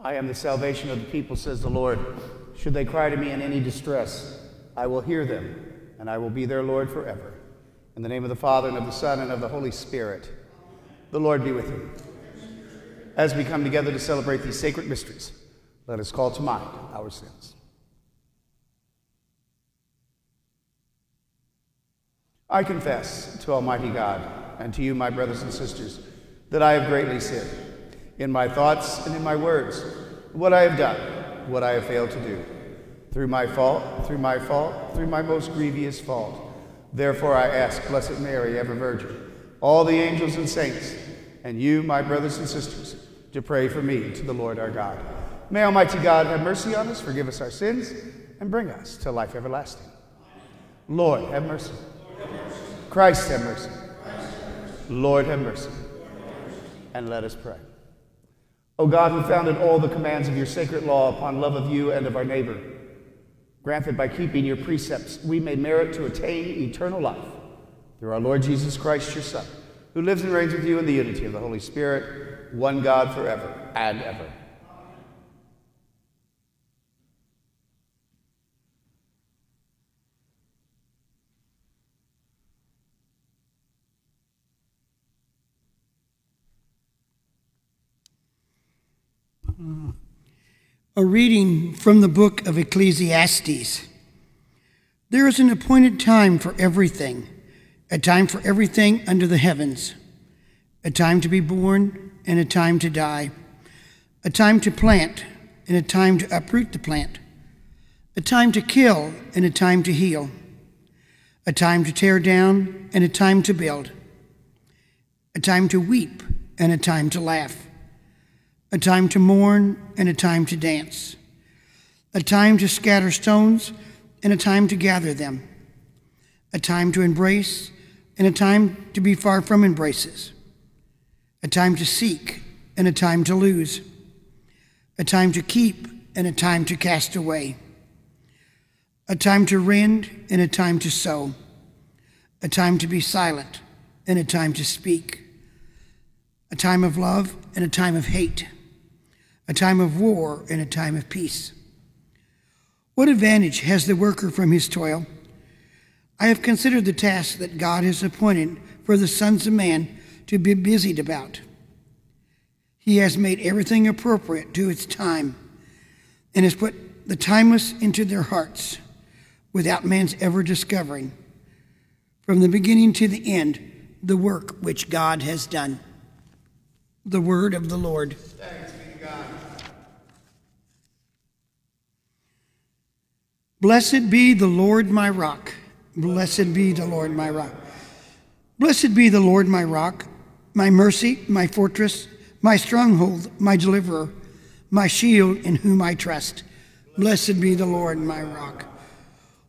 I am the salvation of the people, says the Lord. Should they cry to me in any distress, I will hear them, and I will be their Lord forever. In the name of the Father, and of the Son, and of the Holy Spirit, the Lord be with you. As we come together to celebrate these sacred mysteries, let us call to mind our sins. I confess to Almighty God and to you, my brothers and sisters, that I have greatly sinned in my thoughts and in my words, what I have done, what I have failed to do. Through my fault, through my fault, through my most grievous fault. Therefore I ask Blessed Mary, ever Virgin, all the angels and saints, and you, my brothers and sisters, to pray for me to the Lord our God. May Almighty God have mercy on us, forgive us our sins, and bring us to life everlasting. Lord, have mercy. Christ, have mercy. Lord, have mercy. And let us pray. O God, who founded all the commands of your sacred law upon love of you and of our neighbor, grant that by keeping your precepts we may merit to attain eternal life through our Lord Jesus Christ, your Son, who lives and reigns with you in the unity of the Holy Spirit, one God forever and ever. A reading from the book of Ecclesiastes. There is an appointed time for everything, a time for everything under the heavens, a time to be born and a time to die, a time to plant and a time to uproot the plant, a time to kill and a time to heal, a time to tear down and a time to build, a time to weep and a time to laugh a time to mourn and a time to dance, a time to scatter stones and a time to gather them, a time to embrace and a time to be far from embraces, a time to seek and a time to lose, a time to keep and a time to cast away, a time to rend and a time to sow, a time to be silent and a time to speak, a time of love and a time of hate a time of war and a time of peace. What advantage has the worker from his toil? I have considered the task that God has appointed for the sons of man to be busied about. He has made everything appropriate to its time and has put the timeless into their hearts without man's ever discovering, from the beginning to the end, the work which God has done. The word of the Lord. Blessed be the Lord my rock. Blessed be the Lord my rock. Blessed be the Lord my rock, my mercy, my fortress, my stronghold, my deliverer, my shield in whom I trust. Blessed be the Lord my rock.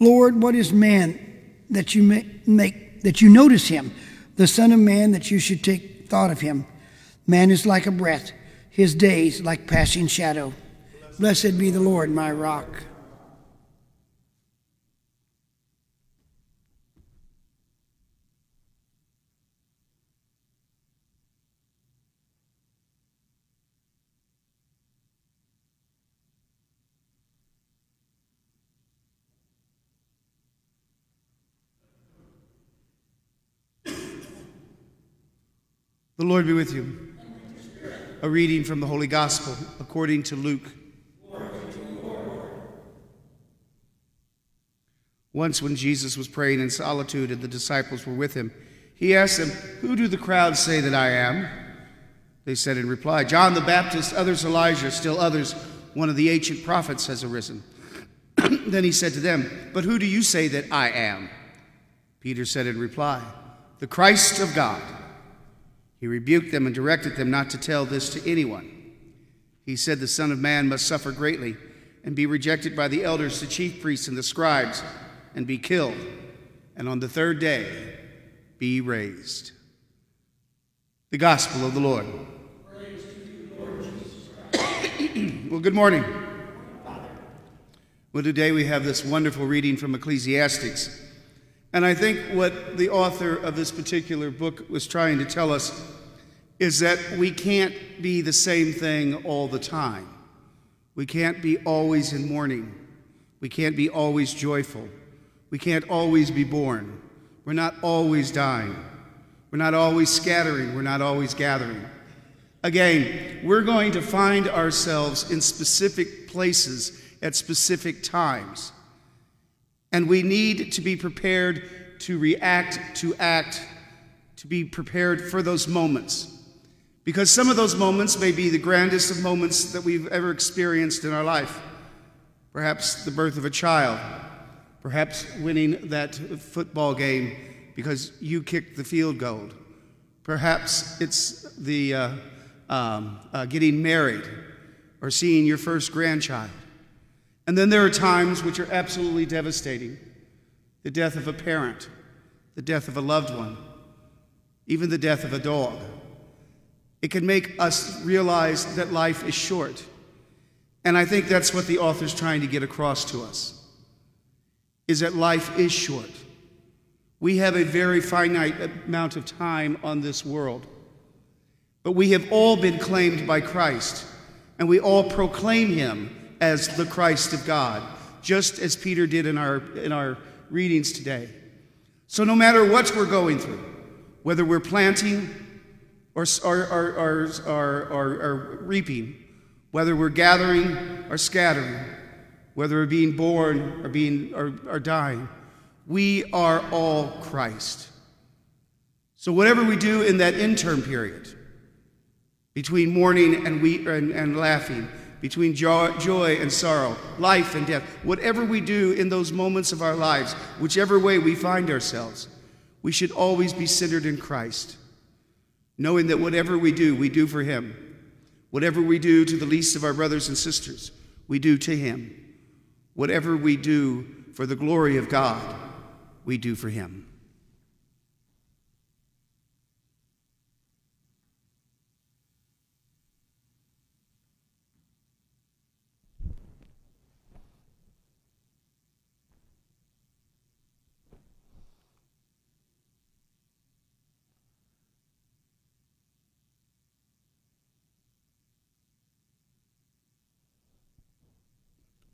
Lord, what is man that you make that you notice him, the son of man that you should take thought of him? Man is like a breath, his days like passing shadow. Blessed be the Lord my rock. The Lord be with you. A reading from the Holy Gospel according to Luke. Once, when Jesus was praying in solitude and the disciples were with him, he asked them, Who do the crowds say that I am? They said in reply, John the Baptist, others Elijah, still others, one of the ancient prophets has arisen. then he said to them, But who do you say that I am? Peter said in reply, The Christ of God. He rebuked them and directed them not to tell this to anyone. He said, The Son of Man must suffer greatly and be rejected by the elders, the chief priests, and the scribes, and be killed, and on the third day be raised. The Gospel of the Lord. well, good morning. Well, today we have this wonderful reading from Ecclesiastes. And I think what the author of this particular book was trying to tell us is that we can't be the same thing all the time. We can't be always in mourning. We can't be always joyful. We can't always be born. We're not always dying. We're not always scattering. We're not always gathering. Again, we're going to find ourselves in specific places at specific times. And we need to be prepared to react, to act, to be prepared for those moments. Because some of those moments may be the grandest of moments that we've ever experienced in our life. Perhaps the birth of a child, perhaps winning that football game because you kicked the field goal. Perhaps it's the uh, um, uh, getting married or seeing your first grandchild. And then there are times which are absolutely devastating the death of a parent, the death of a loved one, even the death of a dog. It can make us realize that life is short. And I think that's what the author's trying to get across to us is that life is short. We have a very finite amount of time on this world. But we have all been claimed by Christ, and we all proclaim him as the Christ of God, just as Peter did in our, in our readings today. So, no matter what we're going through, whether we're planting or, or, or, or, or, reaping, whether we're gathering or scattering, whether we're being born or, being, or, or dying, we are all Christ. So, whatever we do in that interim period, between mourning and, we, and, and laughing, between joy, and sorrow, life and death, whatever we do in those moments of our lives, whichever way we find ourselves, we should always be centered in Christ, knowing that whatever we do, we do for Him. Whatever we do to the least of our brothers and sisters, we do to Him. Whatever we do for the glory of God, we do for Him.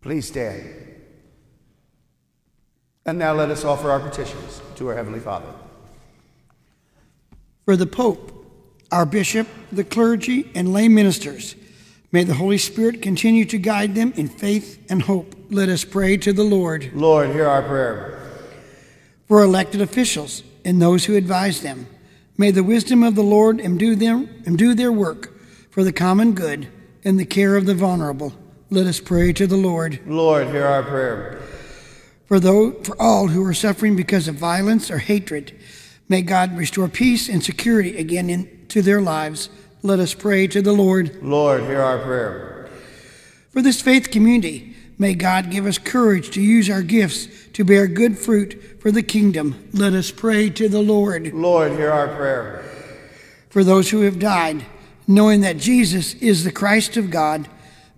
Please stand. And now let us offer our petitions to our Heavenly Father. For the Pope, our bishop, the clergy, and lay ministers, may the Holy Spirit continue to guide them in faith and hope. Let us pray to the Lord. Lord, hear our prayer. For elected officials and those who advise them, may the wisdom of the Lord endue, them, endue their work for the common good and the care of the vulnerable let us pray to the Lord. Lord, hear our prayer. For, those, for all who are suffering because of violence or hatred, may God restore peace and security again into their lives. Let us pray to the Lord. Lord, hear our prayer. For this faith community, may God give us courage to use our gifts to bear good fruit for the kingdom. Let us pray to the Lord. Lord, hear our prayer. For those who have died, knowing that Jesus is the Christ of God,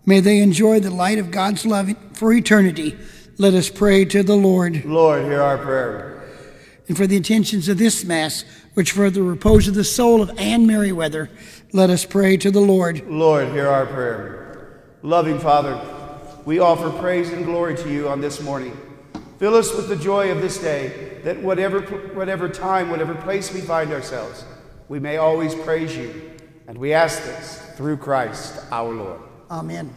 May they enjoy the light of God's love for eternity. Let us pray to the Lord. Lord, hear our prayer. And for the intentions of this Mass, which for the repose of the soul of Anne Merriweather, let us pray to the Lord. Lord, hear our prayer. Loving Father, we offer praise and glory to you on this morning. Fill us with the joy of this day, that whatever, whatever time, whatever place we find ourselves, we may always praise you. And we ask this through Christ our Lord. Amen.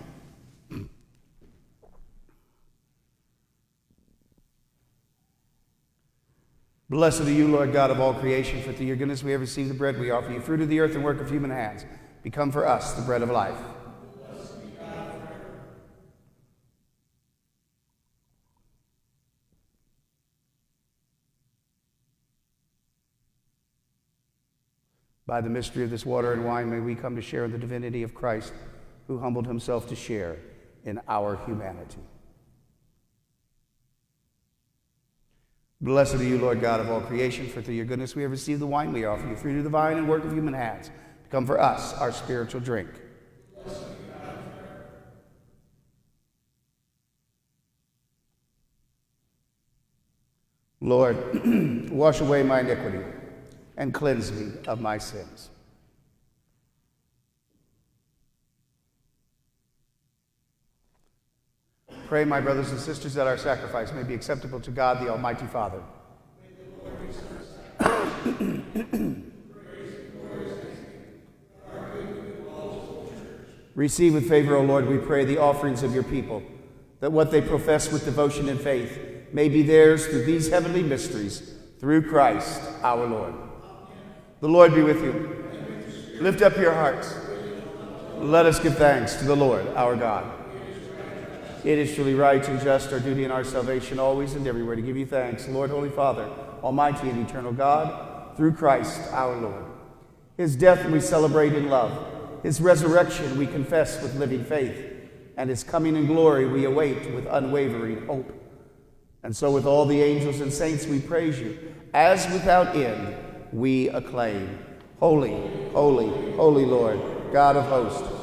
Blessed are you, Lord God of all creation, for through your goodness we have received the bread we offer you, fruit of the earth and work of human hands. Become for us the bread of life. By the mystery of this water and wine, may we come to share in the divinity of Christ, who humbled himself to share in our humanity. Blessed are you, Lord God of all creation, for through your goodness we have received the wine we offer you, fruit of the vine and work of human hands. Become for us our spiritual drink. Lord, wash away my iniquity and cleanse me of my sins. Pray, my brothers and sisters, that our sacrifice may be acceptable to God, the Almighty Father. Receive with favor, O Lord, we pray, the offerings of your people, that what they profess with devotion and faith may be theirs through these heavenly mysteries, through Christ our Lord. The Lord be with you. Lift up your hearts. Let us give thanks to the Lord our God. It is truly right and just, our duty and our salvation, always and everywhere, to give you thanks, Lord, Holy Father, Almighty and eternal God, through Christ our Lord. His death we celebrate in love. His resurrection we confess with living faith. And his coming in glory we await with unwavering hope. And so, with all the angels and saints, we praise you, as without end we acclaim Holy, holy, holy Lord, God of hosts.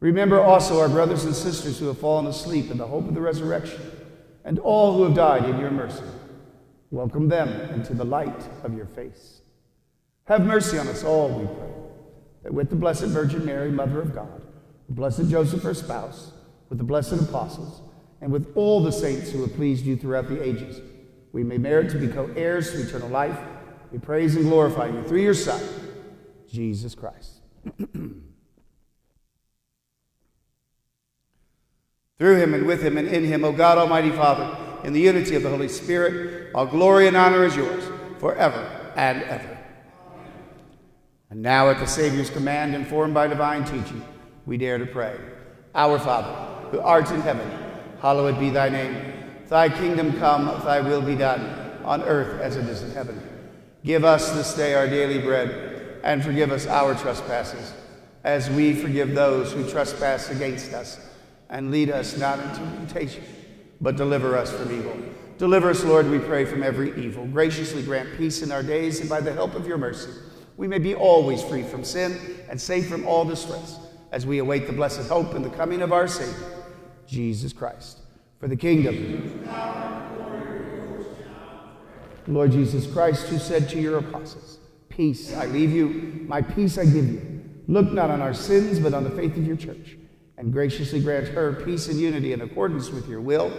Remember also our brothers and sisters who have fallen asleep in the hope of the resurrection, and all who have died in your mercy. Welcome them into the light of your face. Have mercy on us all, we pray, that with the Blessed Virgin Mary, Mother of God, the Blessed Joseph, her spouse, with the blessed apostles, and with all the saints who have pleased you throughout the ages, we may merit to be co heirs to eternal life. We praise and glorify you through your Son, Jesus Christ. Through him and with him and in him, O God Almighty Father, in the unity of the Holy Spirit, all glory and honor is yours forever and ever. And now, at the Savior's command, informed by divine teaching, we dare to pray. Our Father, who art in heaven, hallowed be thy name. Thy kingdom come, thy will be done, on earth as it is in heaven. Give us this day our daily bread, and forgive us our trespasses, as we forgive those who trespass against us and lead us not into temptation, but deliver us from evil. Deliver us, Lord, we pray, from every evil. Graciously grant peace in our days, and by the help of your mercy, we may be always free from sin and safe from all distress, as we await the blessed hope and the coming of our Savior, Jesus Christ. For the kingdom, Lord Jesus Christ, who said to your apostles, Peace I leave you, my peace I give you. Look not on our sins, but on the faith of your church and graciously grant her peace and unity in accordance with your will,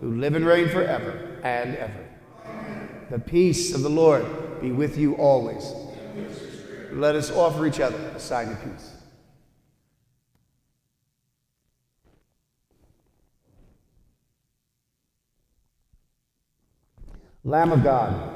who live and reign forever and ever. The peace of the Lord be with you always. Let us offer each other a sign of peace. Lamb of God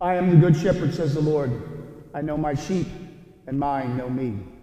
I am the good shepherd, says the Lord. I know my sheep, and mine know me.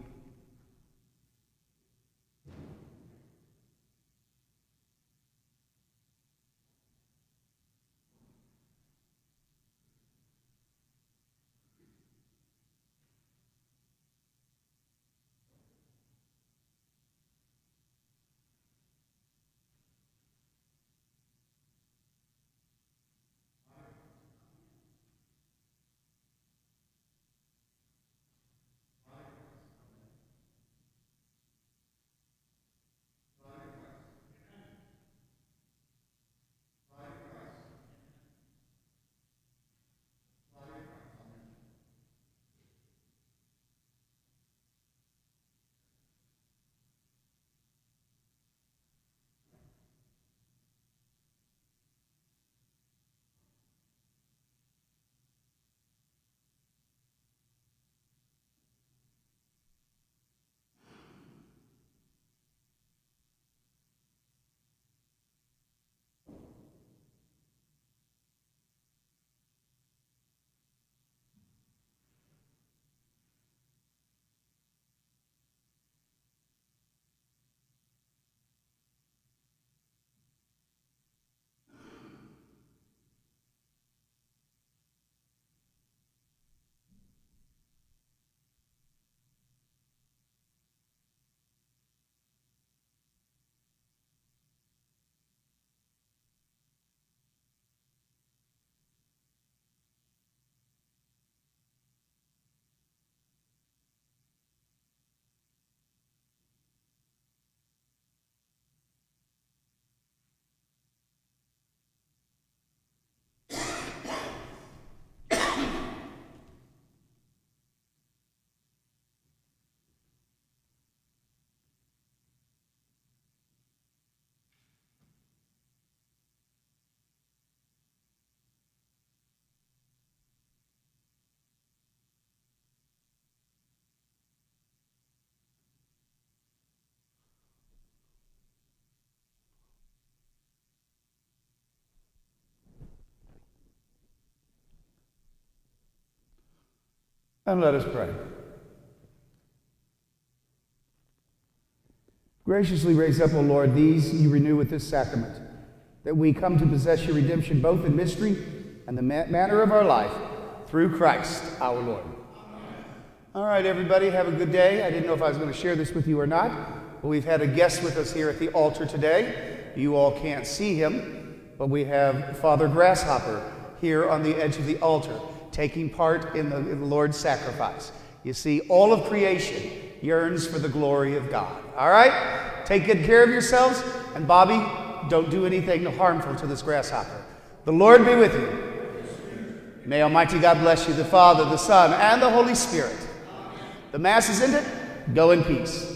And let us pray. Graciously raise up, O Lord, these you renew with this sacrament, that we come to possess your redemption both in mystery and the ma- manner of our life through Christ our Lord. All right, everybody, have a good day. I didn't know if I was going to share this with you or not, but we've had a guest with us here at the altar today. You all can't see him, but we have Father Grasshopper here on the edge of the altar taking part in the, in the Lord's sacrifice. You see, all of creation yearns for the glory of God. All right? Take good care of yourselves. And Bobby, don't do anything harmful to this grasshopper. The Lord be with you. May Almighty God bless you, the Father, the Son, and the Holy Spirit. The Mass is ended. Go in peace.